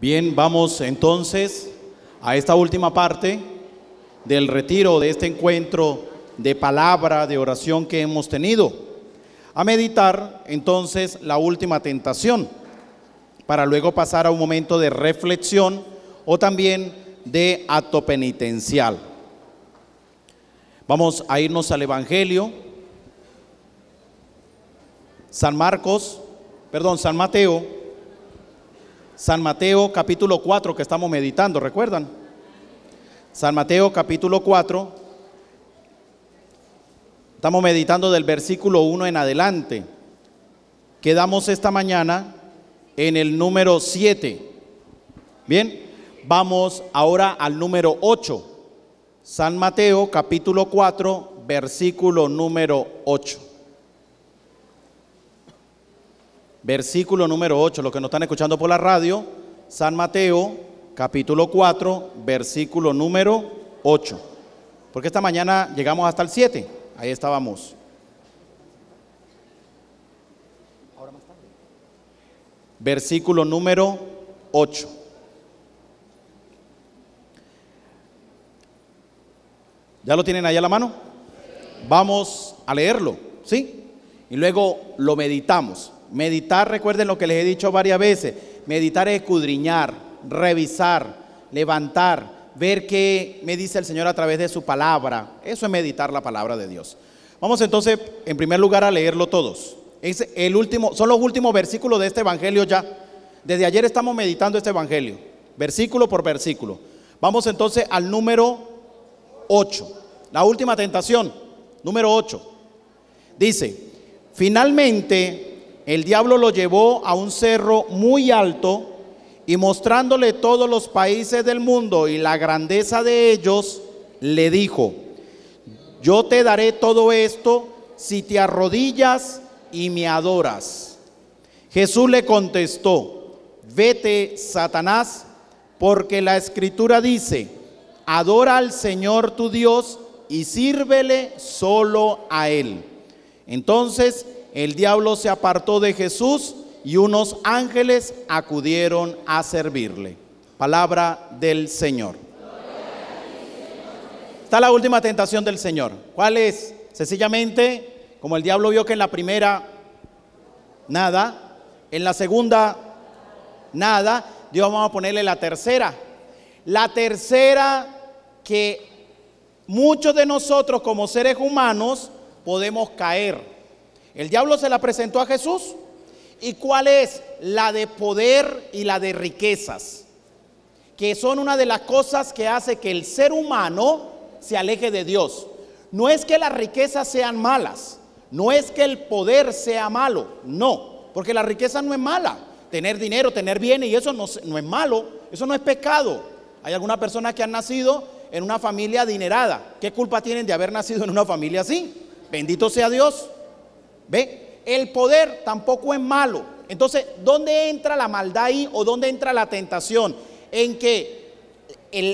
Bien, vamos entonces a esta última parte del retiro de este encuentro de palabra, de oración que hemos tenido. A meditar entonces la última tentación, para luego pasar a un momento de reflexión o también de acto penitencial. Vamos a irnos al Evangelio. San Marcos, perdón, San Mateo, San Mateo capítulo 4 que estamos meditando, ¿recuerdan? San Mateo capítulo 4, estamos meditando del versículo 1 en adelante. Quedamos esta mañana en el número 7. Bien, vamos ahora al número 8. San Mateo capítulo 4, versículo número 8. Versículo número 8, los que nos están escuchando por la radio, San Mateo capítulo 4, versículo número 8. Porque esta mañana llegamos hasta el 7, ahí estábamos. Versículo número 8. ¿Ya lo tienen ahí a la mano? Vamos a leerlo, ¿sí? Y luego lo meditamos. Meditar, recuerden lo que les he dicho varias veces. Meditar es escudriñar, revisar, levantar, ver qué me dice el Señor a través de su palabra. Eso es meditar la palabra de Dios. Vamos entonces, en primer lugar, a leerlo todos. Es el último, son los últimos versículos de este evangelio ya. Desde ayer estamos meditando este evangelio, versículo por versículo. Vamos entonces al número 8. La última tentación, número 8. Dice, finalmente el diablo lo llevó a un cerro muy alto y mostrándole todos los países del mundo y la grandeza de ellos, le dijo, yo te daré todo esto si te arrodillas y me adoras. Jesús le contestó, vete, Satanás, porque la escritura dice, adora al Señor tu Dios y sírvele solo a Él. Entonces el diablo se apartó de Jesús y unos ángeles acudieron a servirle. Palabra del Señor. Está la última tentación del Señor. ¿Cuál es? Sencillamente, como el diablo vio que en la primera, nada, en la segunda, nada, Dios vamos a ponerle la tercera. La tercera que muchos de nosotros como seres humanos podemos caer. El diablo se la presentó a Jesús. ¿Y cuál es? La de poder y la de riquezas, que son una de las cosas que hace que el ser humano se aleje de Dios. No es que las riquezas sean malas, no es que el poder sea malo, no, porque la riqueza no es mala. Tener dinero, tener bienes y eso no, es malo, eso no es pecado. Hay algunas personas que han nacido en una familia adinerada. ¿Qué culpa tienen de haber nacido en una familia así? Bendito sea Dios. ¿Ve? El poder tampoco es malo. Entonces, ¿dónde entra la maldad ahí o dónde entra la tentación? En que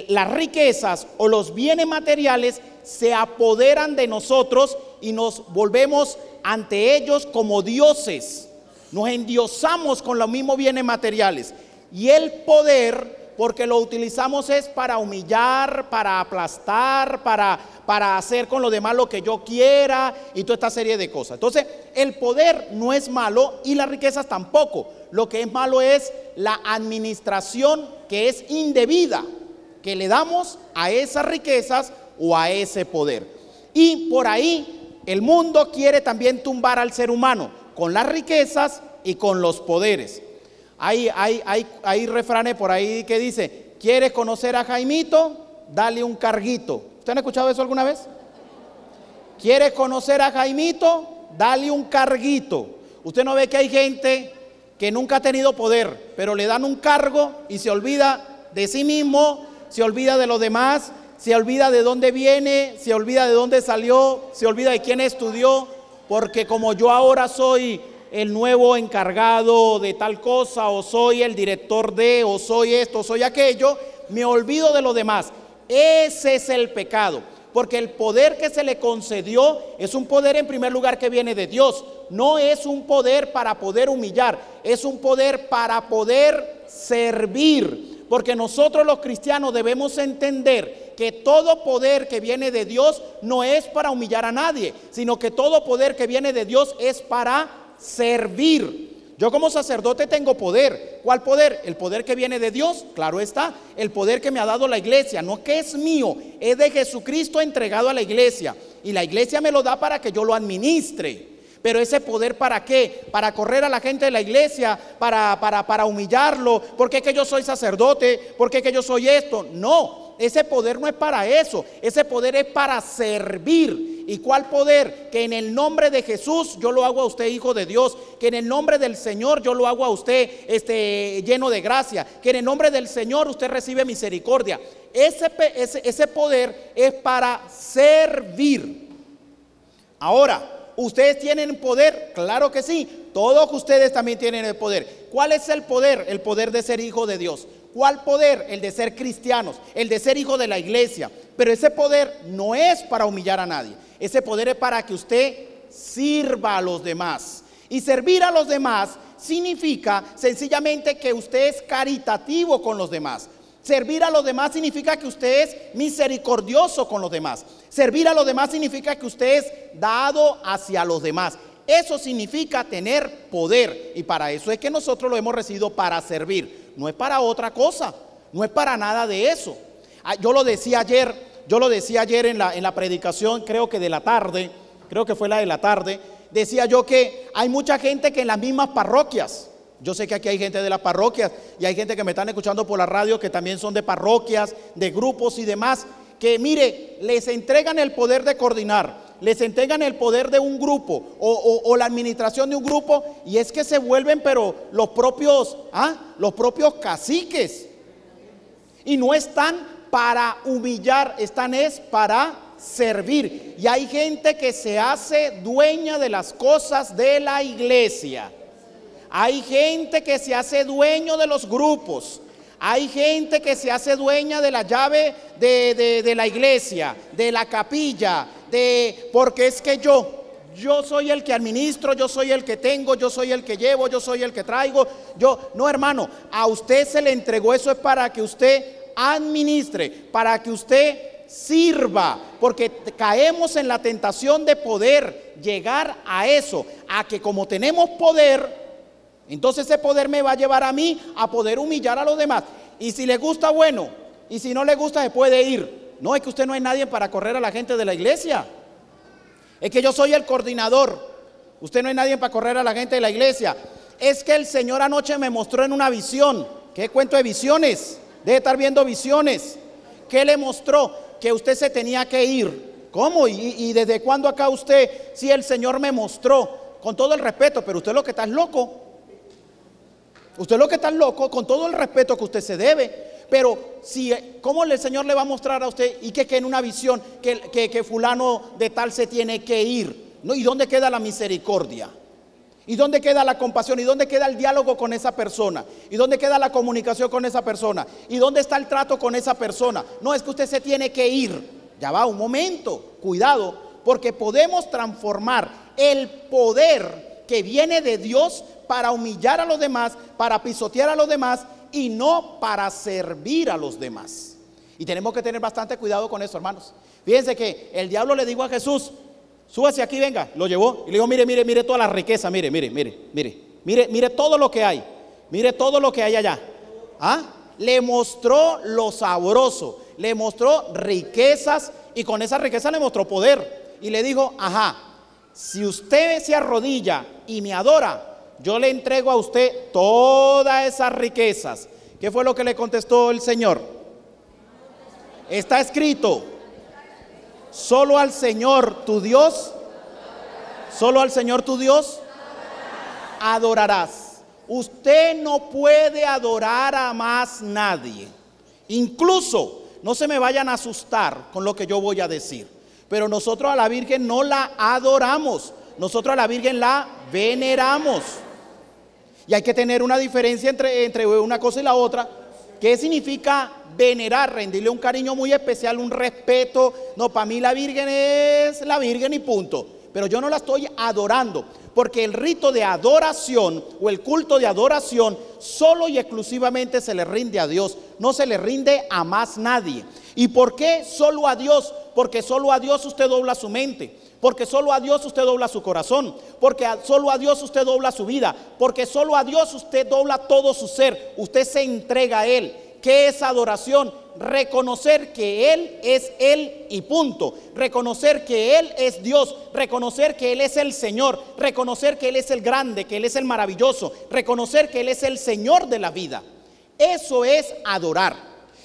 las riquezas o los bienes materiales se apoderan de nosotros y nos volvemos ante ellos como dioses. Nos endiosamos con los mismos bienes materiales. Y el poder, porque lo utilizamos es para humillar, para aplastar, para, para hacer con los demás lo que yo quiera y toda esta serie de cosas. Entonces, el poder no es malo y las riquezas tampoco. Lo que es malo es la administración que es indebida que le damos a esas riquezas o a ese poder. Y por ahí el mundo quiere también tumbar al ser humano con las riquezas y con los poderes. Hay, hay, hay, hay refranes por ahí que dice, ¿quieres conocer a Jaimito? Dale un carguito. ¿Usted han escuchado eso alguna vez? ¿Quieres conocer a Jaimito? Dale un carguito. Usted no ve que hay gente que nunca ha tenido poder, pero le dan un cargo y se olvida de sí mismo, se olvida de los demás, se olvida de dónde viene, se olvida de dónde salió, se olvida de quién estudió, porque como yo ahora soy el nuevo encargado de tal cosa, o soy el director de, o soy esto, o soy aquello, me olvido de los demás. Ese es el pecado. porque el poder que se le concedió es un poder en primer lugar que viene de Dios. No es un poder para poder humillar, es un poder para poder servir. Porque nosotros los cristianos debemos entender que todo poder que viene de Dios no es para humillar a nadie, sino que todo poder que viene de Dios es para servir. Yo como sacerdote tengo poder. ¿Cuál poder? El poder que viene de Dios, claro está. El poder que me ha dado la iglesia, no que es mío, es de Jesucristo entregado a la iglesia. Y la iglesia me lo da para que yo lo administre. Pero ese poder para qué? Para correr a la gente de la iglesia, para, para, para humillarlo. ¿Por qué que yo soy sacerdote? ¿Por qué que yo soy esto? No, ese poder no es para eso. Ese poder es para servir. ¿Y cuál poder? Que en el nombre de Jesús yo lo hago a usted hijo de Dios. Que en el nombre del Señor yo lo hago a usted este, lleno de gracia. Que en el nombre del Señor usted recibe misericordia. Ese, ese, ese poder es para servir. Ahora, ¿ustedes tienen poder? Claro que sí. Todos ustedes también tienen el poder. ¿Cuál es el poder? El poder de ser hijo de Dios. ¿Cuál poder? El de ser cristianos, el de ser hijo de la iglesia. Pero ese poder no es para humillar a nadie. Ese poder es para que usted sirva a los demás. Y servir a los demás significa sencillamente que usted es caritativo con los demás. Servir a los demás significa que usted es misericordioso con los demás. Servir a los demás significa que usted es dado hacia los demás. Eso significa tener poder. Y para eso es que nosotros lo hemos recibido para servir. No es para otra cosa. No es para nada de eso. Ah, yo lo decía ayer yo lo decía ayer en la, en la predicación, creo que de la tarde, creo que fue la de la tarde, decía yo que hay mucha gente que en las mismas parroquias, yo sé que aquí hay gente de las parroquias y hay gente que me están escuchando por la radio que también son de parroquias, de grupos y demás, que mire, les entregan el poder de coordinar, les entregan el poder de un grupo o, la administración de un grupo y es que se vuelven pero los propios, ¿ah? los propios caciques y no están para humillar, están es para servir. Y hay gente que se hace dueña de las cosas de la iglesia. Hay gente que se hace dueño de los grupos. Hay gente que se hace dueña de la llave de, de, la iglesia, de la capilla, de porque es que yo, yo soy el que administro, yo soy el que tengo, yo soy el que llevo, yo soy el que traigo. Yo, no hermano, a usted se le entregó eso es para que usted administre, para que usted sirva, porque caemos en la tentación de poder llegar a eso, a que como tenemos poder, entonces ese poder me va a llevar a mí a poder humillar a los demás. Y si le gusta, bueno, y si no le gusta, se puede ir. No, es que usted no es nadie para correr a la gente de la iglesia. Es que yo soy el coordinador. Usted no es nadie para correr a la gente de la iglesia. Es que el Señor anoche me mostró en una visión. ¿Qué cuento de visiones? Debe estar viendo visiones. ¿Qué le mostró? Que usted se tenía que ir. ¿Cómo? ¿Y, desde cuándo acá usted, si el Señor me mostró? Con todo el respeto, pero usted lo que está es loco. Usted lo que está loco, con todo el respeto que usted se debe. Pero si, ¿cómo el Señor le va a mostrar a usted y que, que en una visión que, que, que fulano de tal se tiene que ir? ¿No? ¿Y dónde queda la misericordia? ¿Y dónde queda la compasión? ¿Y dónde queda el diálogo con esa persona? ¿Y dónde queda la comunicación con esa persona? ¿Y dónde está el trato con esa persona? No es que usted se tiene que ir. Ya va, un momento, cuidado, porque podemos transformar el poder que viene de Dios para humillar a los demás, para pisotear a los demás y no para servir a los demás. Y tenemos que tener bastante cuidado con eso, hermanos. Fíjense que el diablo le dijo a Jesús, súbase aquí, venga. Lo llevó y le dijo, mire, mire, mire toda la riqueza, mire, mire, mire, mire, mire, mire todo lo que hay, mire todo lo que hay allá. ¿Ah? Le mostró lo sabroso, le mostró riquezas y con esa riqueza le mostró poder. Y le dijo, ajá, si usted se arrodilla y me adora, yo le entrego a usted todas esas riquezas. ¿Qué fue lo que le contestó el Señor? Está escrito, Solo al Señor tu Dios, solo al Señor tu Dios adorarás. Usted no puede adorar a más nadie. Incluso, no se me vayan a asustar con lo que yo voy a decir. Pero nosotros a la Virgen no la adoramos. Nosotros a la Virgen la veneramos. Y hay que tener una diferencia entre, entre una cosa y la otra. ¿Qué significa venerar? Rendirle un cariño muy especial, un respeto. No, para mí la Virgen es la Virgen y punto. Pero yo no la estoy adorando, porque el rito de adoración o el culto de adoración solo y exclusivamente se le rinde a Dios, no se le rinde a más nadie. ¿Y por qué solo a Dios? Porque solo a Dios usted dobla su mente. Porque solo a Dios usted dobla su corazón. Porque solo a Dios usted dobla su vida. Porque solo a Dios usted dobla todo su ser. Usted se entrega a Él. ¿Qué es adoración? Reconocer que Él es Él y punto. Reconocer que Él es Dios. Reconocer que Él es el Señor. Reconocer que Él es el grande, que Él es el maravilloso. Reconocer que Él es el Señor de la vida. Eso es adorar.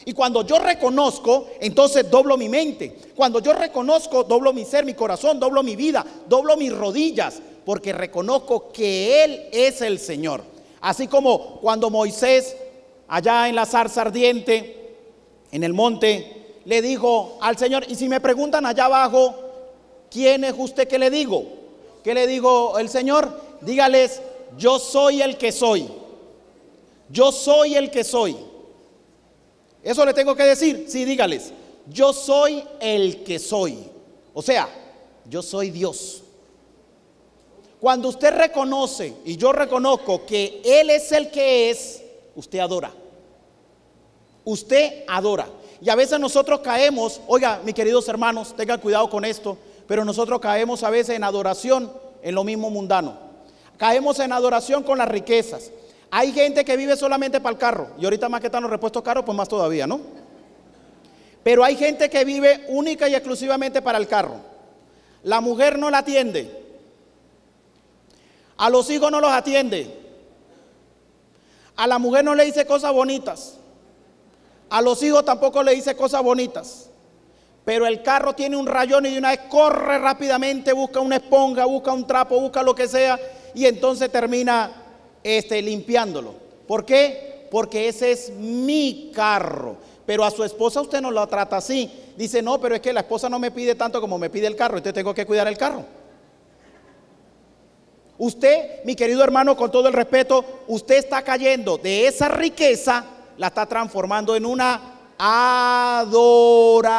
Y cuando yo reconozco, entonces doblo mi mente. Cuando yo reconozco, doblo mi ser, mi corazón, doblo mi vida, doblo mis rodillas, porque reconozco que Él es el Señor. Así como cuando Moisés, allá en la zarza ardiente, en el monte, le dijo al Señor, y si me preguntan allá abajo, ¿quién es usted que le digo? ¿Qué le digo el Señor? Dígales, yo soy el que soy. Yo soy el que soy. Eso le tengo que decir. Sí, dígales. Yo soy el que soy. O sea, yo soy Dios. Cuando usted reconoce y yo reconozco que Él es el que es, usted adora. Usted adora. Y a veces nosotros caemos, oiga, mis queridos hermanos, tengan cuidado con esto, pero nosotros caemos a veces en adoración en lo mismo mundano. Caemos en adoración con las riquezas. Hay gente que vive solamente para el carro. Y ahorita más que están los repuestos caros, pues más todavía, ¿no? Pero hay gente que vive única y exclusivamente para el carro. La mujer no la atiende. A los hijos no los atiende. A la mujer no le dice cosas bonitas. A los hijos tampoco le dice cosas bonitas. Pero el carro tiene un rayón y de una vez corre rápidamente, busca una esponja, busca un trapo, busca lo que sea. Y entonces termina este, limpiándolo. ¿Por qué? Porque ese es mi carro. Pero a su esposa usted no lo trata así. Dice, no, pero es que la esposa no me pide tanto como me pide el carro, entonces tengo que cuidar el carro. Usted, mi querido hermano, con todo el respeto, usted está cayendo de esa riqueza, la está transformando en una adoración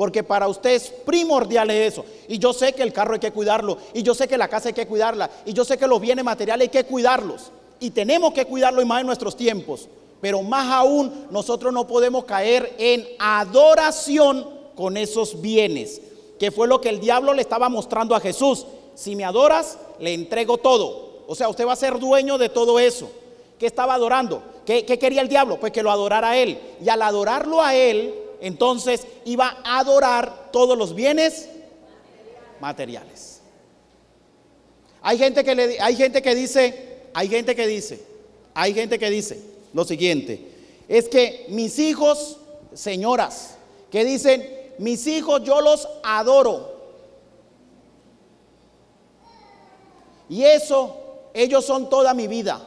porque para usted es primordial eso. Y yo sé que el carro hay que cuidarlo, y yo sé que la casa hay que cuidarla, y yo sé que los bienes materiales hay que cuidarlos. Y tenemos que cuidarlo y más en nuestros tiempos. Pero más aún, nosotros no podemos caer en adoración con esos bienes, que fue lo que el diablo le estaba mostrando a Jesús. Si me adoras, le entrego todo. O sea, usted va a ser dueño de todo eso. ¿Qué estaba adorando? ¿Qué, qué quería el diablo? Pues que lo adorara a él. Y al adorarlo a él, entonces iba a adorar todos los bienes materiales. Hay gente que le, hay gente que dice, hay gente que dice, hay gente que dice lo siguiente, es que mis hijos, señoras, que dicen, mis hijos yo los adoro. Y eso, ellos son toda mi vida.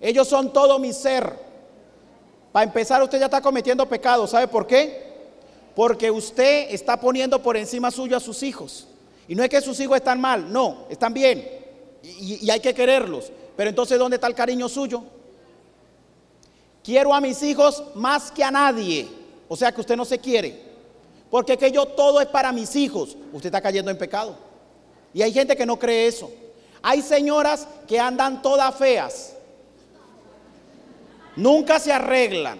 Ellos son todo mi ser. Para empezar, usted ya está cometiendo pecado. ¿Sabe por qué? Porque usted está poniendo por encima suyo a sus hijos. Y no es que sus hijos están mal, no, están bien. Y, hay que quererlos. Pero entonces, ¿dónde está el cariño suyo? Quiero a mis hijos más que a nadie. O sea que usted no se quiere. Porque que yo todo es para mis hijos. Usted está cayendo en pecado. Y hay gente que no cree eso. Hay señoras que andan todas feas Nunca se arreglan.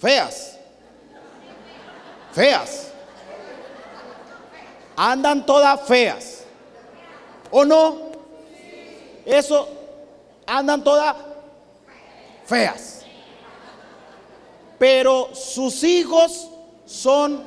Feas. Feas. Andan todas feas. ¿O no? Eso, andan todas feas. Pero sus hijos son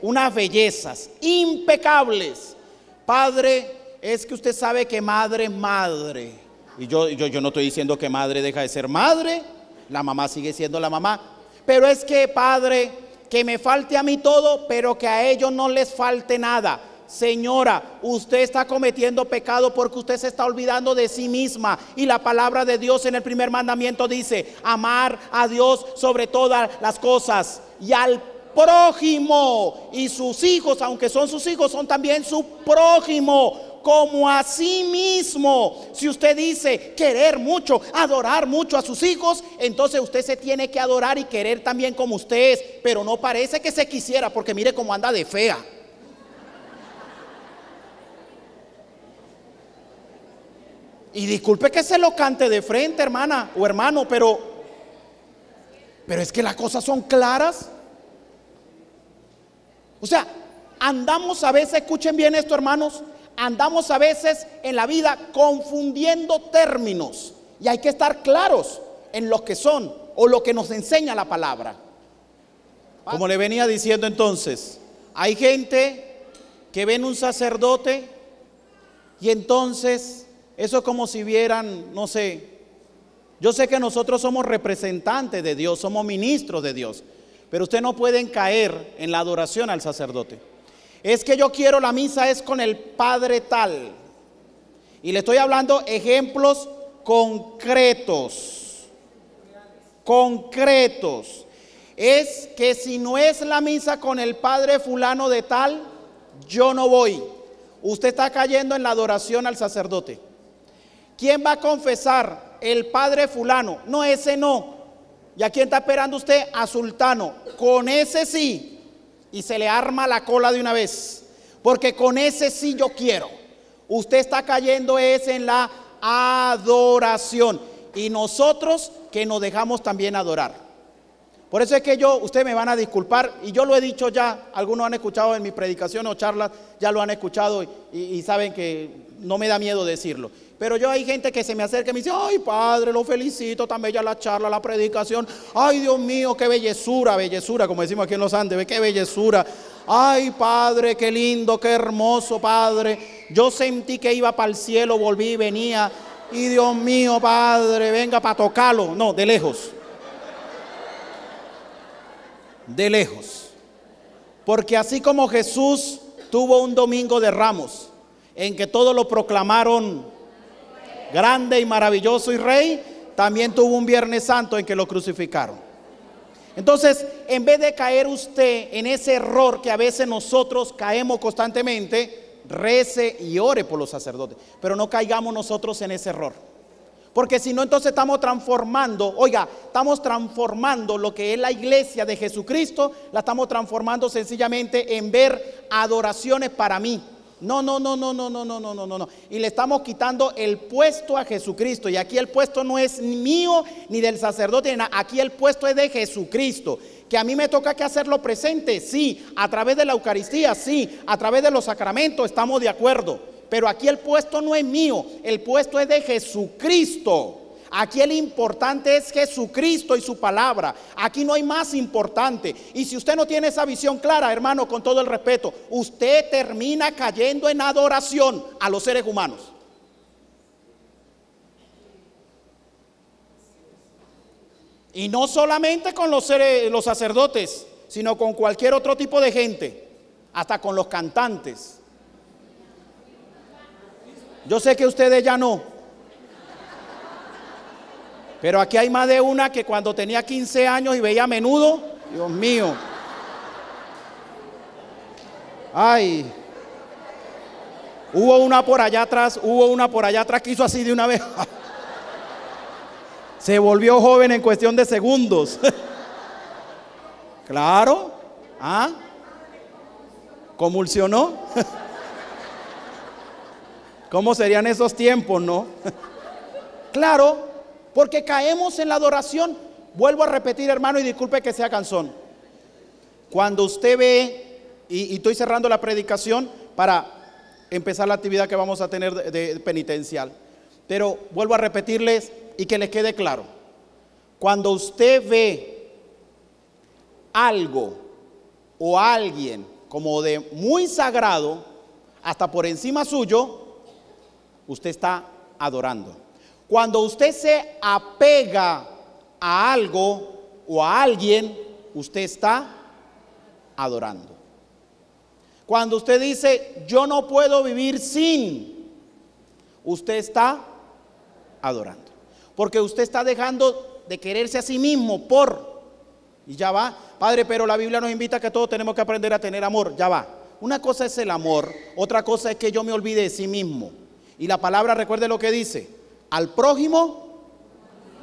unas bellezas, impecables. Padre, es que usted sabe que madre es madre. Y yo, yo, yo no estoy diciendo que madre deja de ser madre, la mamá sigue siendo la mamá. Pero es que, padre, que me falte a mí todo, pero que a ellos no les falte nada. Señora, usted está cometiendo pecado porque usted se está olvidando de sí misma. Y la palabra de Dios en el primer mandamiento dice, amar a Dios sobre todas las cosas y al prójimo. Y sus hijos, aunque son sus hijos, son también su prójimo. Como a sí mismo. Si usted dice querer mucho, adorar mucho a sus hijos, entonces usted se tiene que adorar y querer también como usted es. Pero no parece que se quisiera, porque mire cómo anda de fea. Y disculpe que se lo cante de frente, hermana o hermano, pero, pero es que las cosas son claras. O sea, andamos a veces, escuchen bien esto, hermanos, andamos a veces en la vida confundiendo términos y hay que estar claros en lo que son o lo que nos enseña la palabra. Como le venía diciendo entonces, hay gente que ven un sacerdote y entonces eso es como si vieran, no sé, yo sé que nosotros somos representantes de Dios, somos ministros de Dios, pero usted no pueden caer en la adoración al sacerdote. Es que yo quiero la misa es con el Padre tal. Y le estoy hablando ejemplos concretos. Concretos. Es que si no es la misa con el Padre fulano de tal, yo no voy. Usted está cayendo en la adoración al sacerdote. ¿Quién va a confesar? El padre fulano. No, ese no. ¿Y a quién está esperando usted? A sultano. Con ese sí. Y se le arma la cola de una vez. Porque con ese sí yo quiero. Usted está cayendo es en la adoración. Y nosotros que nos dejamos también adorar. Por eso es que yo, ustedes me van a disculpar, y yo lo he dicho ya, algunos han escuchado en mi predicación o charlas, ya lo han escuchado y, saben que no me da miedo decirlo. Pero yo hay gente que se me acerca y me dice, ay padre, lo felicito, tan bella la charla, la predicación. Ay Dios mío, qué bellezura, bellezura, como decimos aquí en los Andes, qué bellezura. Ay padre, qué lindo, qué hermoso padre. Yo sentí que iba para el cielo, volví y venía. Y Dios mío, padre, venga para tocarlo. No, de lejos. De lejos. Porque así como Jesús tuvo un domingo de ramos, en que todos lo proclamaron grande y maravilloso y rey, también tuvo un Viernes Santo en que lo crucificaron. Entonces, en vez de caer usted en ese error que a veces nosotros caemos constantemente, rece y ore por los sacerdotes, pero no caigamos nosotros en ese error. Porque si no, entonces estamos transformando, oiga, estamos transformando lo que es la iglesia de Jesucristo, la estamos transformando sencillamente en ver adoraciones para mí. No, no, no, no, no, no, no, no, no, no. Y le estamos quitando el puesto a Jesucristo. Y aquí el puesto no es mío ni del sacerdote. Aquí el puesto es de Jesucristo. Que a mí me toca que hacerlo presente, sí. A través de la Eucaristía, sí. A través de los sacramentos, estamos de acuerdo. Pero aquí el puesto no es mío. El puesto es de Jesucristo. Aquí el importante es Jesucristo y su palabra. Aquí no hay más importante. Y si usted no tiene esa visión clara, hermano, con todo el respeto, usted termina cayendo en adoración a los seres humanos. Y no solamente con los, seres, los sacerdotes, sino con cualquier otro tipo de gente, hasta con los cantantes. Yo sé que ustedes ya no, pero aquí hay más de una que cuando tenía 15 años y veía a menudo, Dios mío. Ay. Hubo una por allá atrás, hubo una por allá atrás que hizo así de una vez. Se volvió joven en cuestión de segundos. claro. ¿Ah? ¿Convulsionó? ¿Cómo serían esos tiempos, no? claro, porque caemos en la adoración. Vuelvo a repetir, hermano, y disculpe que sea cansón. Cuando usted ve, y, estoy cerrando la predicación para empezar la actividad que vamos a tener de, penitencial. Pero vuelvo a repetirles y que les quede claro. Cuando usted ve algo o alguien como de muy sagrado, hasta por encima suyo, usted está adorando. Cuando usted se apega a algo o a alguien, usted está adorando. Cuando usted dice, yo no puedo vivir sin, usted está adorando. Porque usted está dejando de quererse a sí mismo por, y ya va, Padre, pero la Biblia nos invita a que todos tenemos que aprender a tener amor, ya va. Una cosa es el amor, otra cosa es que yo me olvide de sí mismo. Y la palabra, recuerde lo que dice, al prójimo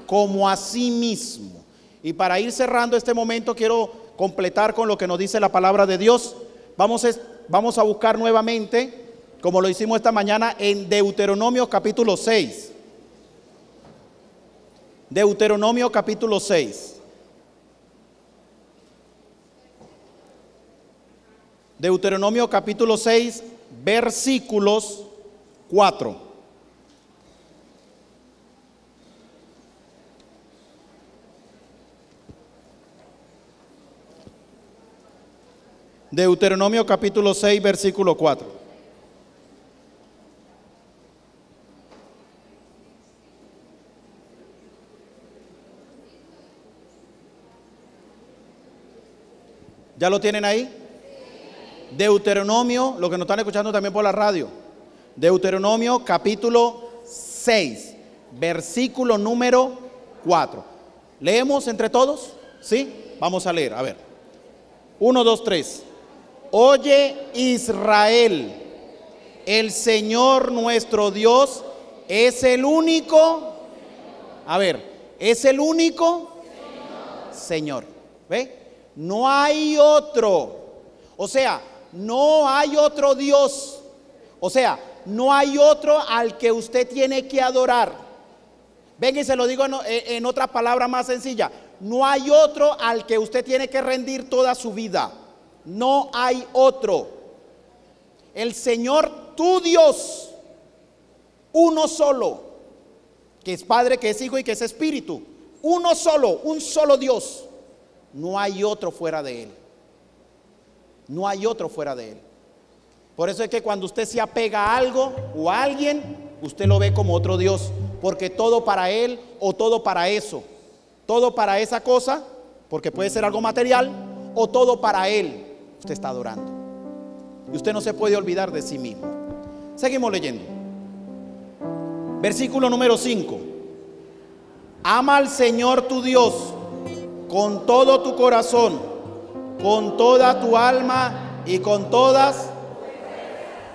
como a sí mismo. Y para ir cerrando este momento quiero completar con lo que nos dice la palabra de Dios. Vamos a, vamos a buscar nuevamente, como lo hicimos esta mañana, en Deuteronomio capítulo 6. Deuteronomio capítulo 6. Deuteronomio capítulo 6, versículos 4. Deuteronomio capítulo 6, versículo 4. ¿Ya lo tienen ahí? Deuteronomio, lo que nos están escuchando también por la radio. Deuteronomio capítulo 6, versículo número 4. ¿Leemos entre todos? ¿Sí? Vamos a leer, a ver. 1, 2, 3. Oye Israel, el Señor nuestro Dios es el único. A ver, es el único Señor. ¿Ve? No hay otro. O sea, no hay otro Dios. O sea, no hay otro al que usted tiene que adorar. Venga y se lo digo en, otra palabra más sencilla. No hay otro al que usted tiene que rendir toda su vida. No hay otro. El Señor, tu Dios, uno solo, que es Padre, que es Hijo y que es Espíritu. Uno solo, un solo Dios. No hay otro fuera de Él. No hay otro fuera de Él. Por eso es que cuando usted se apega a algo o a alguien, usted lo ve como otro Dios. Porque todo para Él o todo para eso. Todo para esa cosa, porque puede ser algo material, o todo para Él. Usted está adorando. Y usted no se puede olvidar de sí mismo. Seguimos leyendo. Versículo número 5. Ama al Señor tu Dios con todo tu corazón con toda tu alma y con todas.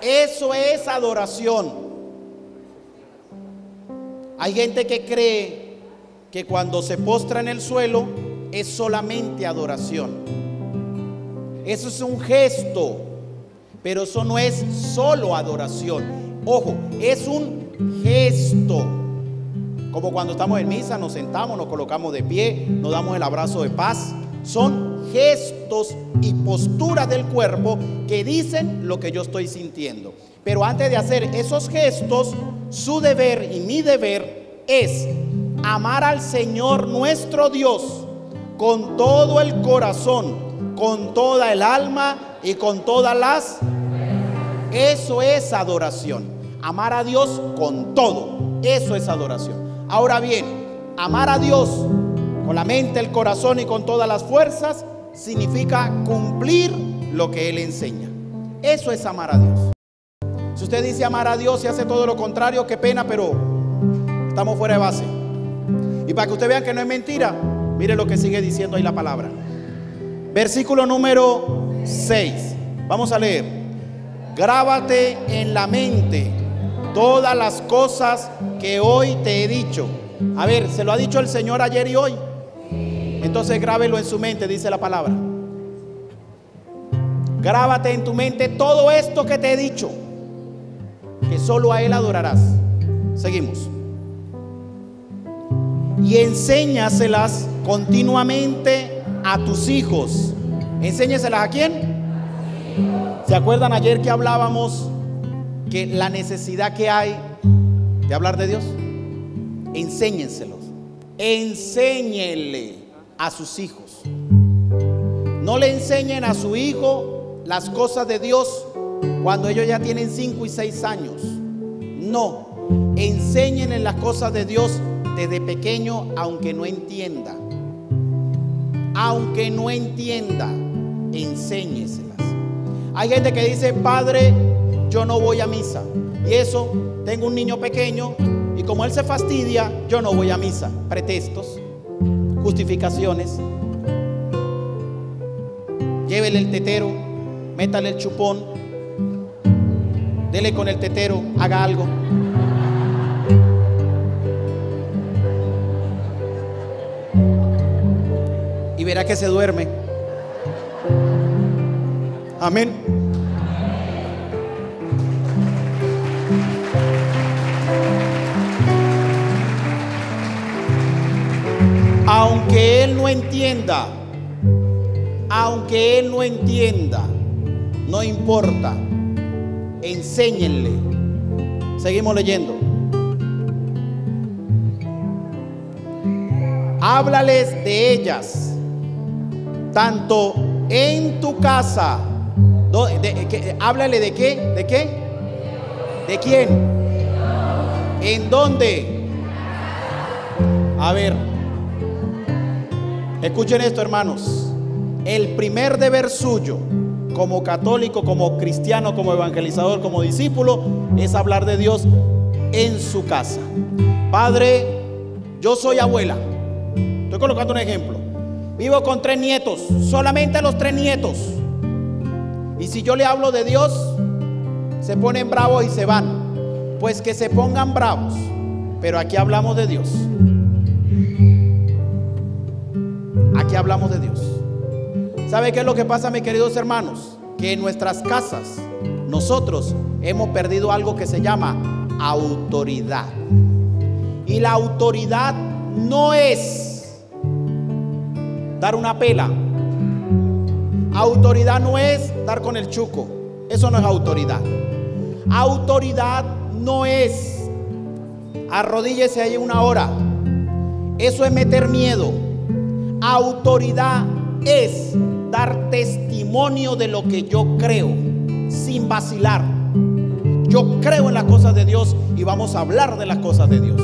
Eso es adoración. Hay gente que cree que cuando se postra en el suelo es solamente adoración. Eso es un gesto, pero eso no es solo adoración. Ojo, es un gesto. Como cuando estamos en misa, nos sentamos, nos colocamos de pie, nos damos el abrazo de paz. Son gestos y posturas del cuerpo que dicen lo que yo estoy sintiendo. Pero antes de hacer esos gestos, su deber y mi deber es amar al Señor nuestro Dios con todo el corazón, con toda el alma y con todas las... Eso es adoración. Amar a Dios con todo. Eso es adoración. Ahora bien, amar a Dios con la mente, el corazón y con todas las fuerzas significa cumplir lo que Él enseña. Eso es amar a Dios. Si usted dice amar a Dios y hace todo lo contrario, qué pena, pero estamos fuera de base. Y para que usted vea que no es mentira, mire lo que sigue diciendo ahí la palabra. Versículo número 6. Vamos a leer. Grábate en la mente todas las cosas que hoy te he dicho. A ver, se lo ha dicho el Señor ayer y hoy. Entonces grábelo en su mente, dice la palabra. Grábate en tu mente todo esto que te he dicho, que solo a Él adorarás. Seguimos. Y enséñaselas continuamente a tus hijos. Enséñaselas a quién? ¿Se acuerdan ayer que hablábamos que la necesidad que hay de hablar de Dios? Enséñenselos. Enséñenle a sus hijos. No le enseñen a su hijo las cosas de Dios cuando ellos ya tienen 5 y 6 años. No, enséñenle las cosas de Dios desde pequeño aunque no entienda. Aunque no entienda, enséñeselas. Hay gente que dice, padre, yo no voy a misa. Y eso, tengo un niño pequeño y como él se fastidia, yo no voy a misa. Pretextos justificaciones. Llévele el tetero, métale el chupón, dele con el tetero, haga algo. Y verá que se duerme. Amén. Aunque él no entienda, aunque él no entienda, no importa, enséñenle. Seguimos leyendo. Háblales de ellas, tanto en tu casa. háblale de qué, de qué, de quién, en dónde. A ver, Escuchen esto, hermanos. El primer deber suyo como católico, como cristiano, como evangelizador, como discípulo, es hablar de Dios en su casa. Padre, yo soy abuela. Estoy colocando un ejemplo. Vivo con tres nietos, solamente los tres nietos. Y si yo le hablo de Dios, se ponen bravos y se van. Pues que se pongan bravos. Pero aquí hablamos de Dios. Aquí hablamos de Dios. ¿Sabe qué es lo que pasa, mis queridos hermanos? Que en nuestras casas nosotros hemos perdido algo que se llama autoridad. Y la autoridad no es dar una pela. Autoridad no es dar con el chuco. Eso no es autoridad. Autoridad no es arrodíllese ahí una hora. Eso es meter miedo. Autoridad es dar testimonio de lo que yo creo, sin vacilar. Yo creo en las cosas de Dios y vamos a hablar de las cosas de Dios.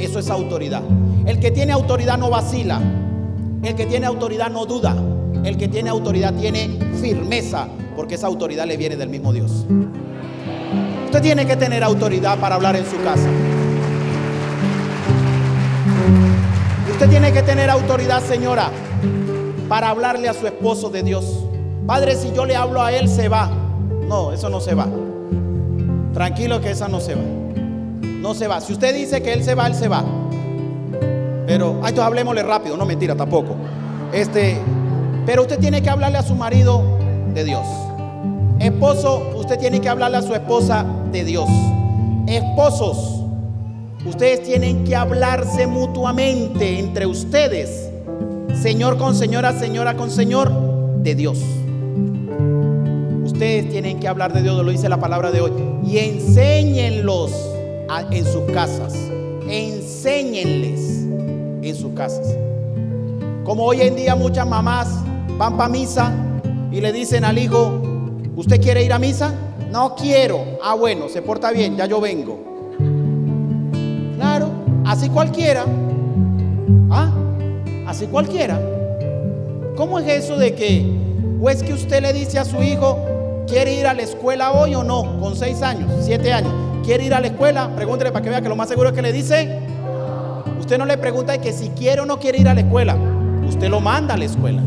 Eso es autoridad. El que tiene autoridad no vacila. El que tiene autoridad no duda. El que tiene autoridad tiene firmeza, porque esa autoridad le viene del mismo Dios. Usted tiene que tener autoridad para hablar en su casa. Usted tiene que tener autoridad, señora, para hablarle a su esposo de Dios. Padre, si yo le hablo a él, se va. No, eso no se va. Tranquilo que esa no se va. No se va. Si usted dice que él se va, él se va. Pero, ay, entonces hablemosle rápido. No, mentira, tampoco. Este, pero usted tiene que hablarle a su marido de Dios. Esposo, usted tiene que hablarle a su esposa de Dios. Esposos, Ustedes tienen que hablarse mutuamente entre ustedes. Señor con señora, señora con señor, de Dios. Ustedes tienen que hablar de Dios, lo dice la palabra de hoy. Y enséñenlos en sus casas. Enséñenles en sus casas. Como hoy en día muchas mamás van para misa y le dicen al hijo, ¿usted quiere ir a misa? No quiero. Ah, bueno, se porta bien, ya yo vengo. Así cualquiera. ¿Ah? Así cualquiera. ¿Cómo es eso de que, o es que usted le dice a su hijo, ¿quiere ir a la escuela hoy o no? Con seis años, siete años. ¿Quiere ir a la escuela? Pregúntele para que vea que lo más seguro es que le dice. Usted no le pregunta que si quiere o no quiere ir a la escuela. Usted lo manda a la escuela.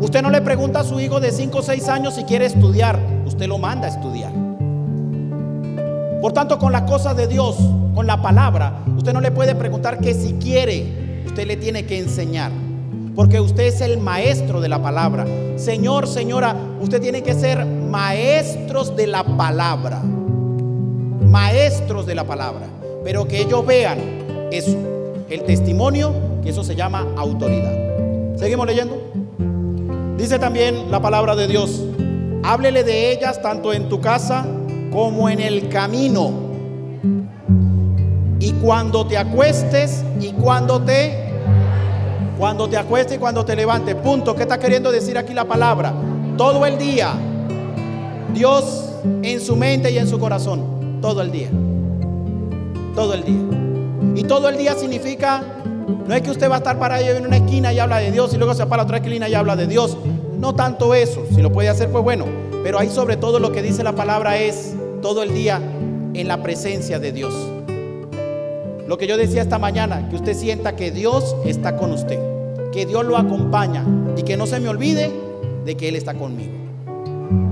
Usted no le pregunta a su hijo de cinco o seis años si quiere estudiar. Usted lo manda a estudiar. Por tanto, con las cosas de Dios, con la palabra, usted no le puede preguntar que si quiere, usted le tiene que enseñar. Porque usted es el maestro de la palabra. Señor, señora, usted tiene que ser maestros de la palabra. Maestros de la palabra. Pero que ellos vean eso, el testimonio, que eso se llama autoridad. Seguimos leyendo. Dice también la palabra de Dios, háblele de ellas tanto en tu casa como en el camino cuando te acuestes y cuando te cuando te acuestes y cuando te levantes. Punto. ¿Qué está queriendo decir aquí la palabra? Todo el día. Dios en su mente y en su corazón. Todo el día. Todo el día. Y todo el día significa, no es que usted va a estar para parado en una esquina y habla de Dios y luego se para otra esquina y habla de Dios. No tanto eso. Si lo puede hacer, pues bueno. Pero ahí sobre todo lo que dice la palabra es todo el día en la presencia de Dios. Lo que yo decía esta mañana, que usted sienta que Dios está con usted, que Dios lo acompaña y que no se me olvide de que Él está conmigo.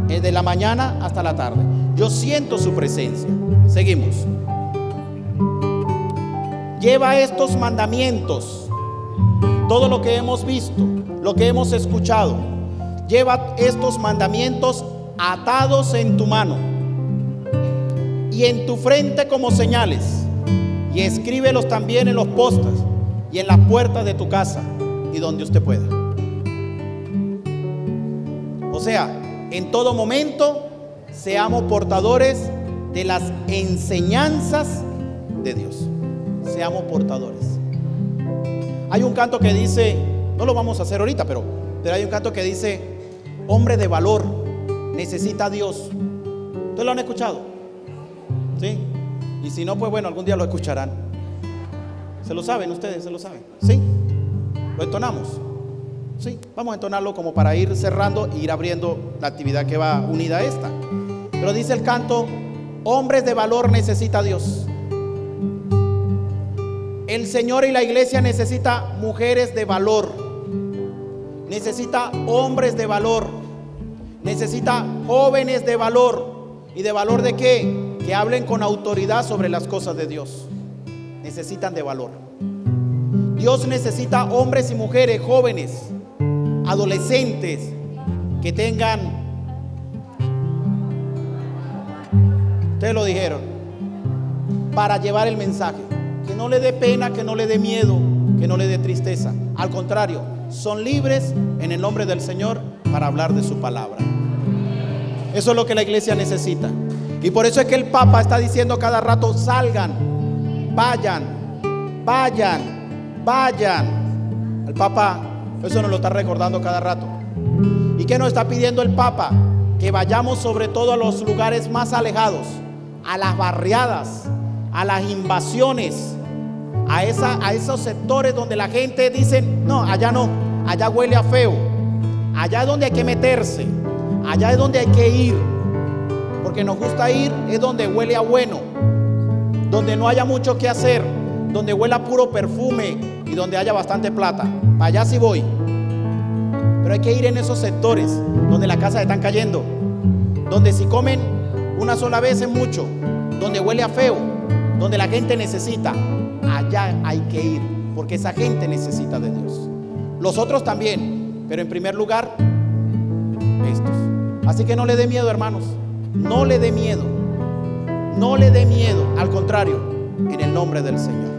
de la mañana hasta la tarde. Yo siento su presencia. Seguimos. Lleva estos mandamientos, todo lo que hemos visto, lo que hemos escuchado. Lleva estos mandamientos atados en tu mano y en tu frente como señales. Y escríbelos también en los postes y en las puertas de tu casa y donde usted pueda. O sea, en todo momento seamos portadores de las enseñanzas de Dios. Seamos portadores. Hay un canto que dice, no lo vamos a hacer ahorita, pero, pero hay un canto que dice, hombre de valor necesita a Dios. ¿Ustedes lo han escuchado? ¿Sí? Y si no, pues bueno, algún día lo escucharán. ¿Se lo saben ustedes? ¿Se lo saben? ¿Sí? ¿Lo entonamos? Sí, vamos a entonarlo como para ir cerrando e ir abriendo la actividad que va unida a esta. Pero dice el canto, hombres de valor necesita Dios. El Señor y la iglesia necesita mujeres de valor. Necesita hombres de valor. Necesita jóvenes de valor. ¿Y de valor de qué? Que hablen con autoridad sobre las cosas de Dios. Necesitan de valor. Dios necesita hombres y mujeres jóvenes, adolescentes, que tengan, ustedes lo dijeron, para llevar el mensaje. Que no le dé pena, que no le dé miedo, que no le dé tristeza. Al contrario, son libres en el nombre del Señor para hablar de su palabra. Eso es lo que la iglesia necesita. Y por eso es que el Papa está diciendo cada rato, salgan, vayan, vayan, vayan. El Papa, eso nos lo está recordando cada rato. ¿Y qué nos está pidiendo el Papa? Que vayamos sobre todo a los lugares más alejados, a las barriadas, a las invasiones, a, esos sectores donde la gente dice, no, allá no, allá huele a feo, allá es donde hay que meterse, allá es donde hay que ir, porque nos gusta ir, es donde huele a bueno, donde no haya mucho que hacer, donde huela puro perfume y donde haya bastante plata. Para allá sí voy. Pero hay que ir en esos sectores donde las casas están cayendo, donde si comen una sola vez es mucho, donde huele a feo, donde la gente necesita. Allá hay que ir, porque esa gente necesita de Dios. Los otros también, pero en primer lugar, estos. Así que no le dé miedo, hermanos. No le dé miedo. No le dé miedo. Al contrario, en el nombre del Señor.